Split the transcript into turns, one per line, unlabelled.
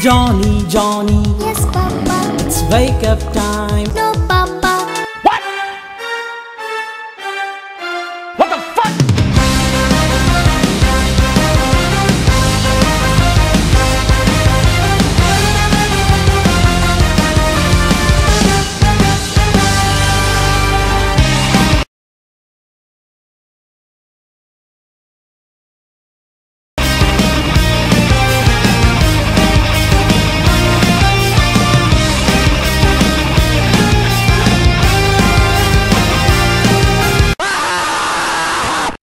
Johnny, Johnny,
Yes, Papa.
it's wake up time.
No,